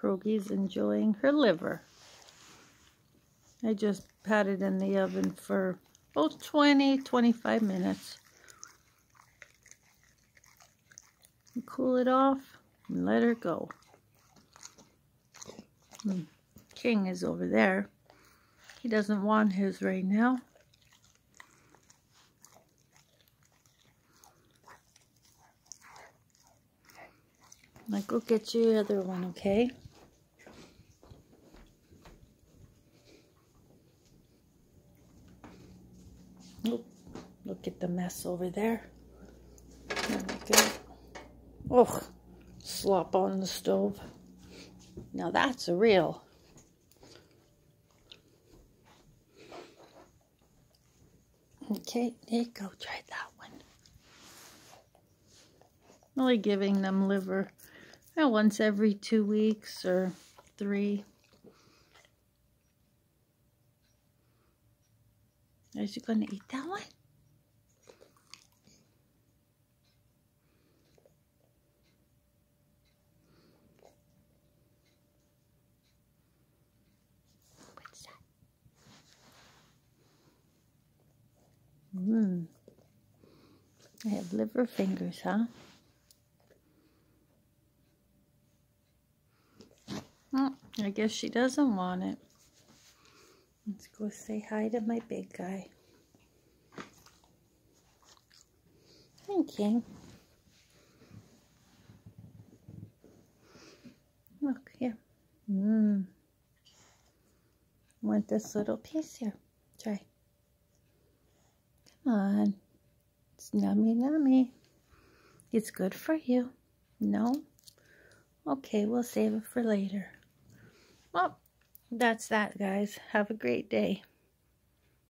Perogie's enjoying her liver. I just had it in the oven for about 20, 25 minutes. cool it off and let her go. Hmm. King is over there. He doesn't want his right now. I'll go get you the other one, okay? Oh, look at the mess over there. There. Oh, slop on the stove. Now that's a real. Okay, there you go. Try that one. Only giving them liver you know, once every two weeks or three. Are you going to eat that one? What's that? Mmm. I have liver fingers, huh? Oh, I guess she doesn't want it. Let's go say hi to my big guy. Thank you. Look here. Mmm. Want this little piece here. Try. Come on. It's nummy nummy. It's good for you. No? Okay, we'll save it for later. Well, that's that, guys. Have a great day.